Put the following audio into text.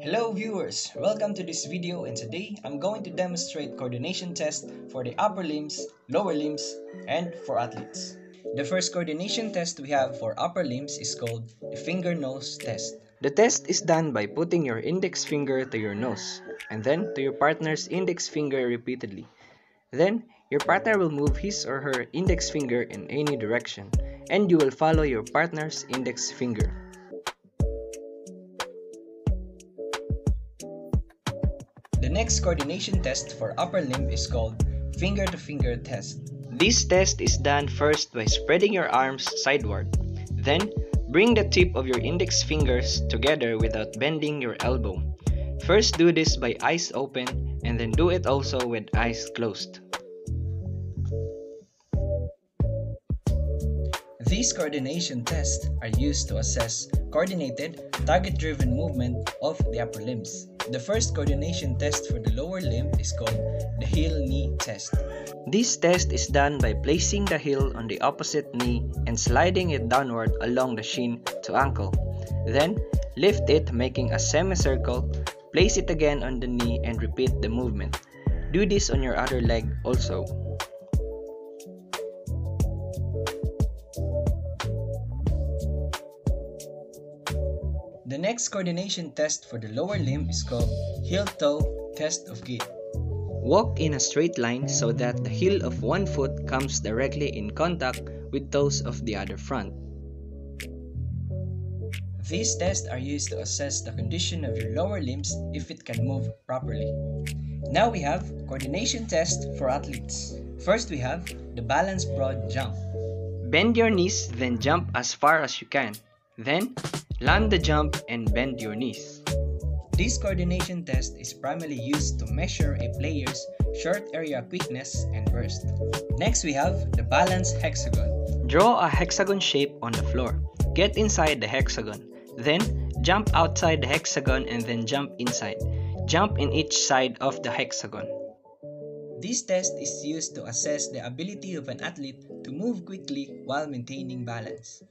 Hello viewers, welcome to this video and today I'm going to demonstrate coordination test for the upper limbs, lower limbs, and for athletes. The first coordination test we have for upper limbs is called the finger nose test. The test is done by putting your index finger to your nose and then to your partner's index finger repeatedly. Then, your partner will move his or her index finger in any direction and you will follow your partner's index finger. The next coordination test for upper limb is called finger to finger test. This test is done first by spreading your arms sideward. Then, bring the tip of your index fingers together without bending your elbow. First do this by eyes open and then do it also with eyes closed. These coordination tests are used to assess coordinated, target-driven movement of the upper limbs. The first coordination test for the lower limb is called the heel knee test. This test is done by placing the heel on the opposite knee and sliding it downward along the shin to ankle. Then, lift it making a semicircle, place it again on the knee and repeat the movement. Do this on your other leg also. The next coordination test for the lower limb is called heel-toe test of gait. Walk in a straight line so that the heel of one foot comes directly in contact with toes of the other front. These tests are used to assess the condition of your lower limbs if it can move properly. Now we have coordination test for athletes. First we have the balance broad jump. Bend your knees then jump as far as you can. Then, land the jump and bend your knees. This coordination test is primarily used to measure a player's short area quickness and burst. Next we have the balance hexagon. Draw a hexagon shape on the floor. Get inside the hexagon. Then, jump outside the hexagon and then jump inside. Jump in each side of the hexagon. This test is used to assess the ability of an athlete to move quickly while maintaining balance.